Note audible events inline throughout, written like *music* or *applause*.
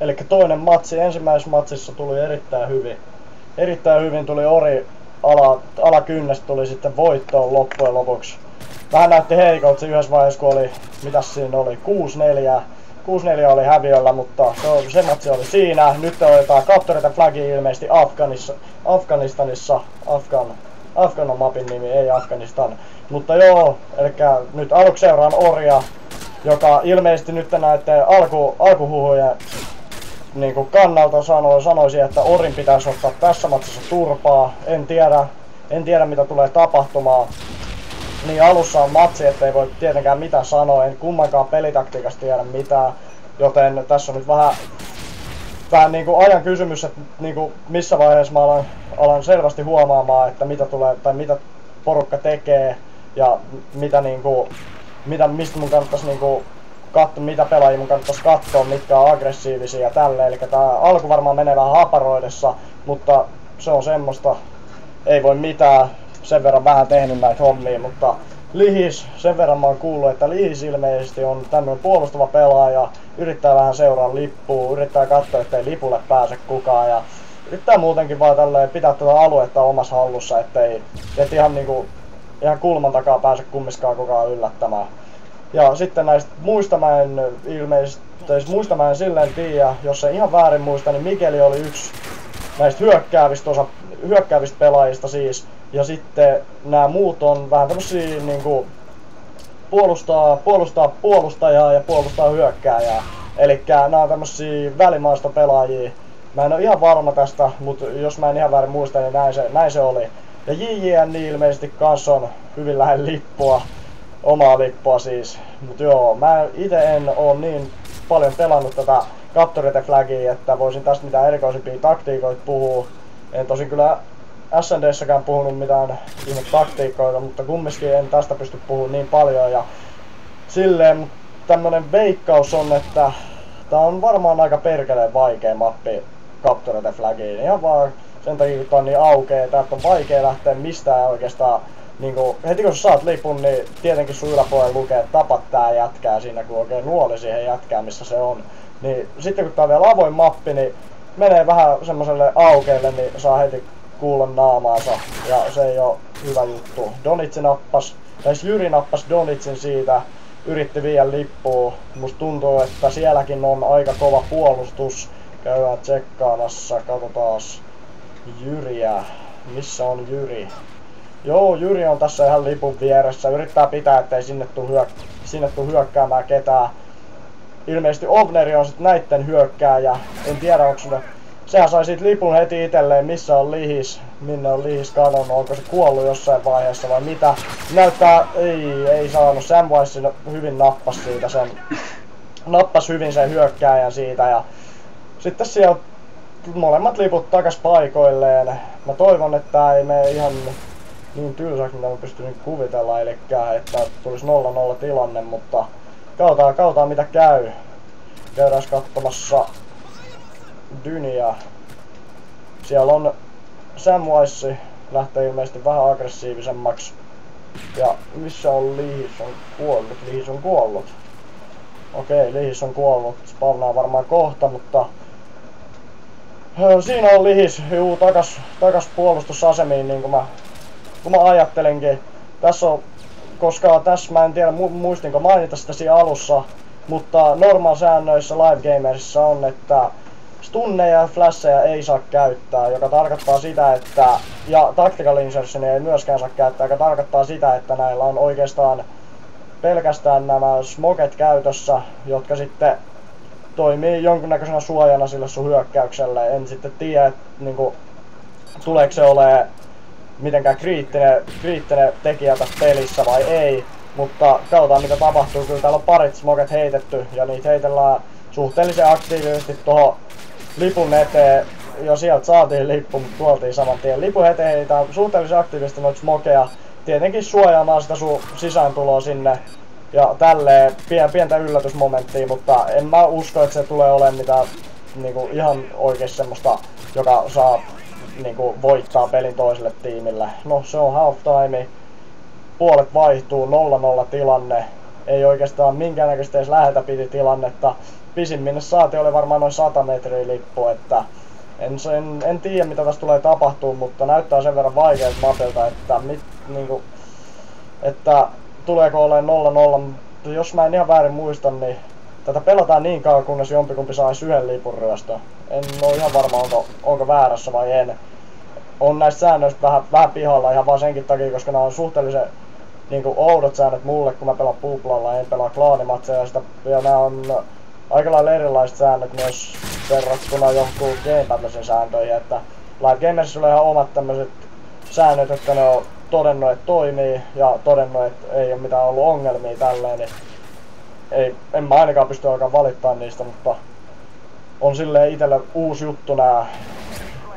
Eli toinen matsi, ensimmäisessä matsissa tuli erittäin hyvin. Erittäin hyvin tuli Ori ala, alakynnestä tuli sitten voittoon loppujen lopuksi. Vähän näytti heikolta yhdessä vaiheessa, kun oli, mitä siinä oli, 6-4. 6-4 oli häviöllä, mutta se, se matsi oli siinä. Nyt otetaan Capture the Flagi ilmeisesti Afganissa, Afganistanissa. Afgan, Afgan on mapin nimi, ei Afganistan. Mutta joo, eli nyt aluksi seuraan Orja, joka ilmeisesti nyt näette alku, alkuhuhujen niin kuin kannalta sanoi, sanoisin, että Orin pitäisi ottaa tässä matsissa turpaa. En tiedä, en tiedä mitä tulee tapahtumaan. Niin alussa on matsi, ettei voi tietenkään mitä sanoa. En kummankaan pelitaktiikasta tiedä mitään. Joten tässä on nyt vähän, vähän niin kuin ajan kysymys, että niin kuin missä vaiheessa mä alan, alan selvästi huomaamaan, että mitä tulee, tai mitä porukka tekee ja mitä niin kuin, mitä, mistä mun kannattaisi niin kuin katso, mitä pelaajia mun kannattaisi katsoa, mitkä on aggressiivisia ja tälle. Eli tää alku varmaan menee vähän haparoidessa, mutta se on semmoista, ei voi mitään, sen verran vähän tehnyt näitä hommia, mutta Lihis, sen verran mä oon kuullut, että Lihis ilmeisesti on tämmöinen puolustava pelaaja, yrittää vähän seuraa lippua, yrittää katsoa, ettei lipulle pääse kukaan ja yrittää muutenkin vaan tälleen pitää tätä aluetta omassa hallussa, ettei, et ihan niinku ihan kulman takaa pääse kummiskaan kukaan yllättämään. Ja sitten näistä muista mä en ilmeisesti, muista mä en silleen tiedä, jos ei ihan väärin muista, niin Mikeli oli yksi näistä hyökkäävistä, osa, hyökkäävistä pelaajista siis. Ja sitten nämä muut on vähän tämmösiä niinku puolustaa, puolustaa puolustajaa ja puolustaa hyökkääjää. Eli nämä on tämmösiä välimaista pelaajia. Mä en ole ihan varma tästä, mutta jos mä en ihan väärin muista, niin näin se, näin se oli. Ja JJN ilmeisesti kanssa on hyvin lähellä lippua omaa lippua siis. Mut joo, mä itse en oo niin paljon pelannut tätä Capture the Flagia, että voisin tästä mitään erikoisimpia taktiikoita puhua. En tosin kyllä SNDssäkään puhunut mitään ihme taktiikoita, mutta kumminkin en tästä pysty puhumaan niin paljon. Ja silleen tämmönen veikkaus on, että tää on varmaan aika perkeleen vaikea mappi Capture the Flagiin. Ihan vaan sen takia, kun tää on niin aukea, täältä on vaikea lähteä mistään oikeastaan niin kuin, heti kun sä saat lipun, niin tietenkin sun yläpuolella lukee, että tapat tää jätkää siinä, kun oikein nuoli siihen jätkään, missä se on. Niin sitten kun tää on vielä avoin mappi, niin menee vähän semmoiselle aukeelle, niin saa heti kuulla naamaansa. Ja se ei oo hyvä juttu. Donitsi nappas, tai siis Jyri nappas Donitsin siitä, yritti viedä lippua. Musta tuntuu, että sielläkin on aika kova puolustus. Käydään tsekkaamassa, katsotaan Jyriä. Missä on Jyri? Joo, Jyri on tässä ihan lipun vieressä. Yrittää pitää, ettei sinne tuu, hyök sinne tuu hyökkäämään ketään. Ilmeisesti Ovneri on sitten näitten hyökkääjä. En tiedä, onko ne... Sehän sai siitä lipun heti itselleen, missä on Lihis, minne on Lihis kadonnut, onko se kuollut jossain vaiheessa vai mitä. Näyttää, ei, ei saanut. Samwise hyvin nappas siitä sen, nappas hyvin sen hyökkääjän siitä ja sitten siellä molemmat liput takas paikoilleen. Mä toivon, että ei mene ihan niin tylsäksi, mitä mä pystyn kuvitella, eli että tulisi 0-0 tilanne, mutta katsotaan, katsotaan mitä käy. Käydään katsomassa Dynia. Siellä on Samwise, lähtee ilmeisesti vähän aggressiivisemmaksi. Ja missä on Lihis on kuollut? Lihis on kuollut. Okei, Lihis on kuollut. Spawnaa varmaan kohta, mutta... Siinä on Lihis, juu, takas, takas puolustusasemiin, niin kuin mä kun mä ajattelenkin, tässä on, koska tässä mä en tiedä muistinko mainita sitä siinä alussa, mutta normaal säännöissä Live Gamersissa on, että stunneja ja flasheja ei saa käyttää, joka tarkoittaa sitä, että, ja tactical insertionia ei myöskään saa käyttää, joka tarkoittaa sitä, että näillä on oikeastaan pelkästään nämä smoket käytössä, jotka sitten toimii jonkinnäköisenä suojana sille sun hyökkäykselle. En sitten tiedä, että niinku, tuleeko se olemaan mitenkään kriittinen, kriittinen tekijä tässä pelissä vai ei. Mutta katsotaan mitä tapahtuu. Kyllä täällä on parit smoket heitetty ja niitä heitellään suhteellisen aktiivisesti tuohon lipun eteen. Jo sieltä saatiin lippu, mutta tuoltiin saman tien. Lipun eteen heitään suhteellisen aktiivisesti noita smokeja. Tietenkin suojaamaan sitä sun sisääntuloa sinne ja tälleen pientä yllätysmomenttia, mutta en mä usko, että se tulee olemaan mitään niinku ihan oikein semmoista, joka saa niin kuin voittaa pelin toiselle tiimille. No se on half time. Puolet vaihtuu 0-0 tilanne. Ei oikeastaan minkäännäköistä edes lähetä piti tilannetta. pisin minne saatiin oli varmaan noin 100 metriä lippu, että en, en, en tiedä mitä tässä tulee tapahtuu, mutta näyttää sen verran vaikealta mapilta, että, mit, niinku, että tuleeko olemaan 0-0, mutta jos mä en ihan väärin muista, niin tätä pelataan niin kauan, kunnes jompikumpi saisi yhden lipun ryöstö. En ole ihan varma, onko, onko väärässä vai en. On näistä säännöistä vähän, vähän pihalla ihan vaan senkin takia, koska nämä on suhteellisen niin kuin oudot säännöt mulle, kun mä pelaan Puplalla, en pelaa klaanimatseja ja, ja nämä on aika lailla erilaiset säännöt myös verrattuna johonkin Game Battlesin sääntöihin, että Live Gamersissa on ihan omat tämmöiset säännöt, että ne on todennut, että toimii ja todennut, että ei ole mitään ollut ongelmia tälleen, niin ei, en mä ainakaan pysty alkaa valittaa niistä, mutta on silleen itellä uusi juttu nää.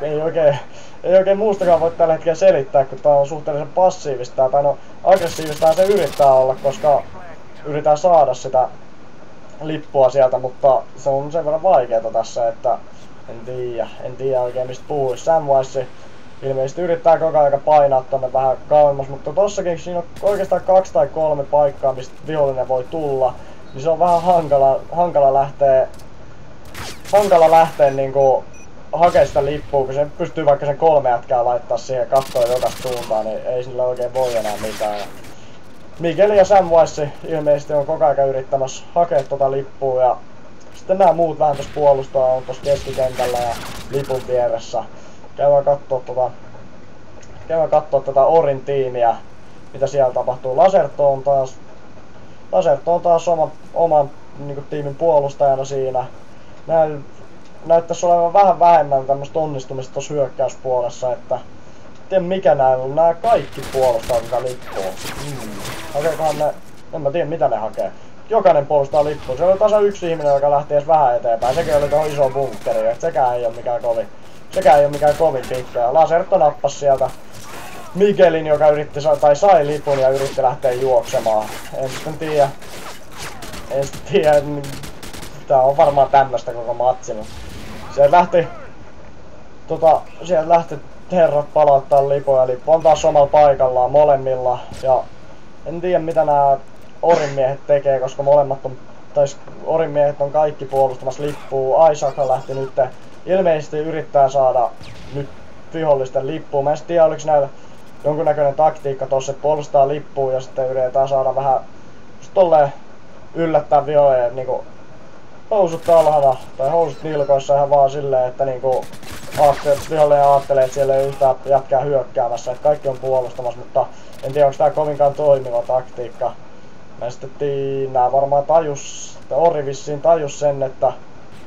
Ei oikein, ei oikein muustakaan voi tällä hetkellä selittää, kun tää on suhteellisen passiivista, tai no aggressiivista se yrittää olla, koska yritetään saada sitä lippua sieltä, mutta se on sen verran vaikeeta tässä, että en tiedä, en tiedä oikein mistä puhuisi. Samwise ilmeisesti yrittää koko ajan painaa tonne vähän kauemmas, mutta tossakin siinä on oikeastaan kaksi tai kolme paikkaa, mistä vihollinen voi tulla, niin se on vähän hankala, hankala lähteä, hankala lähteä niinku hakea sitä lippua, kun se pystyy vaikka sen kolme jätkää laittaa siihen kattoon joka suuntaan, niin ei sillä oikein voi enää mitään. Mikeli ja Samwise ilmeisesti on koko ajan yrittämässä hakea tota lippua ja sitten nämä muut vähän tuossa puolustaa on tuossa keskikentällä ja lipun vieressä. Käydään kattoo tota, käydään kattoo tätä Orin tiimiä, mitä siellä tapahtuu. Laserto on taas, Laserto on taas oma, oman niin tiimin puolustajana siinä. Näin, näyttäisi olevan vähän vähemmän tämmöistä onnistumista tuossa hyökkäyspuolessa, että tiedä mikä näillä on. Nää kaikki puolustaa tätä lippua. Mm. Hakeekohan ne... En mä tiedä mitä ne hakee. Jokainen puolustaa lippua. Se oli tasa yksi ihminen, joka lähti edes vähän eteenpäin. Sekin oli tuohon iso bunkkeri. Et sekään ei ole mikään kovin... Sekään ei ole mikään kovin pitkä. Laserto nappas sieltä Mikelin, joka yritti, tai sai lipun ja yritti lähteä juoksemaan. En sitten tiedä. En sitten tiedä. Tää on varmaan tämmöstä koko matsi, mutta... Sieltä lähti... Tota, sieltä lähti herrat palauttaa lipoja, eli on taas omalla paikallaan molemmilla. Ja en tiedä mitä nämä orimiehet tekee, koska molemmat on, tai orimiehet on kaikki puolustamassa lippua. Isaac lähti nyt ilmeisesti yrittää saada nyt vihollisten lippuun. Mä en tiedä oliko näillä jonkunnäköinen taktiikka tossa, että puolustaa lippuun ja sitten yritetään saada vähän tolleen yllättää vihollinen niinku housut alhana tai housut nilkoissa ihan vaan silleen, että niinku vihollinen ajattelee, että siellä ei yhtään jätkää hyökkäämässä, että kaikki on puolustamassa, mutta en tiedä onko tää kovinkaan toimiva taktiikka. Mä sitten nää varmaan tajus, että Ori vissiin tajus sen, että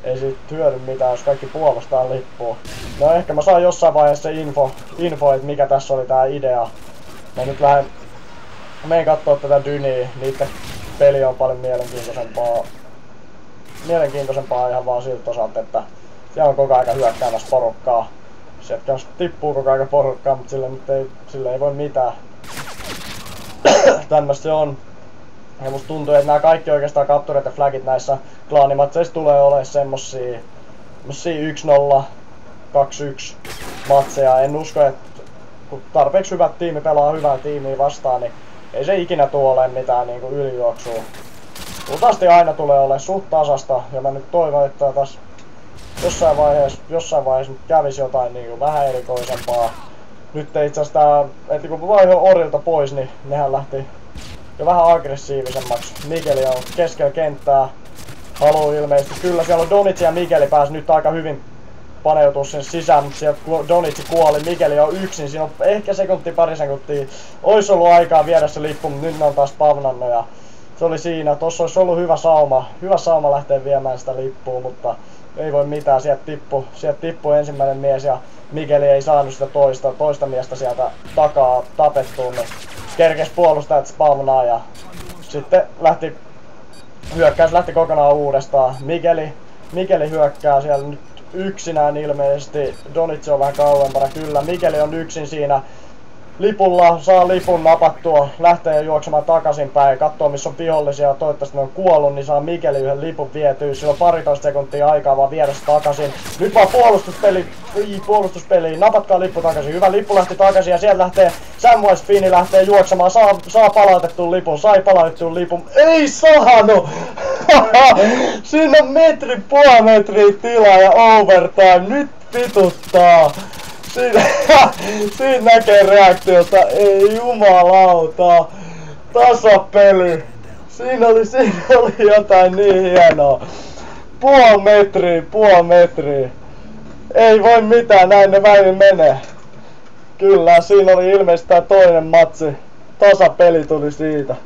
ei siitä hyödy mitään, jos kaikki puolustaa lippua. No ehkä mä saan jossain vaiheessa info, info että mikä tässä oli tää idea. Mä nyt lähden, menen kattoo tätä Dyniä, niitten peli on paljon mielenkiintoisempaa. Mielenkiintoisempaa ihan vaan siltä osalta, että siellä on koko ajan hyökkäämässä porukkaa. Sieltä tippuu koko ajan porukkaa, mutta sille, nyt ei, sille ei voi mitään. *clears throat* Tämmöstä se on. Ja musta tuntuu, että nämä kaikki oikeastaan capturet ja flagit näissä klaanimatseissa tulee olemaan semmosia, semmosia 1-0, 2-1 matseja. En usko, että kun tarpeeksi hyvät tiimi pelaa hyvää tiimiä vastaan, niin ei se ikinä tule olemaan mitään niinku ylijuoksua. Luultavasti aina tulee olemaan suht tasasta, ja mä nyt toivon, että tässä jossain vaiheessa, jossain vaiheessa kävisi jotain niin kuin vähän erikoisempaa. Nyt itse asiassa että kun vaiho Orilta pois, niin nehän lähti jo vähän aggressiivisemmaksi. Mikeli on keskellä kenttää. Haluu ilmeisesti. Kyllä siellä on Donitsi ja Mikeli pääsi nyt aika hyvin paneutua sen sisään, mutta sieltä Donitsi kuoli, Mikeli on yksin, siinä on ehkä sekunti, pari sekuntia, olisi ollut aikaa viedä se lippu, mutta nyt ne on taas pavnannut ja se oli siinä, tossa olisi ollut hyvä sauma, hyvä sauma lähteä viemään sitä lippua, mutta ei voi mitään, sieltä tippu, sieltä tippu ensimmäinen mies ja Mikeli ei saanut sitä toista, toista miestä sieltä takaa tapettua, niin kerkes puolustajat spawnaa ja sitten lähti, hyökkäys lähti kokonaan uudestaan. Mikeli, Mikeli hyökkää siellä nyt yksinään ilmeisesti, Donitsi on vähän kauempana, kyllä, Mikeli on yksin siinä lipulla, saa lipun napattua, lähtee juoksemaan takaisinpäin, katsoo missä on vihollisia, toivottavasti ne on kuollut, niin saa Mikeli yhden lipun vietyä, sillä on paritoista sekuntia aikaa vaan viedä takaisin. Nyt vaan puolustuspeli, puolustuspeli, napatkaa lippu takaisin, hyvä lippu lähti takaisin ja sieltä lähtee Samwise Fini lähtee juoksemaan, saa, saa palautettua lipun, sai palautettua lipun. Ei saanut! *laughs* Siinä on metri, puoli metriä tilaa ja overtime. Nyt vituttaa. Siinä, *laughs* siinä näkee reaktiosta. Ei jumalauta. Tasapeli. Siinä oli, siinä oli jotain niin hienoa. Puoli metriä, puoli metriä. Ei voi mitään, näin ne väliin menee. Kyllä, siinä oli ilmeisesti toinen matsi. Tasapeli tuli siitä.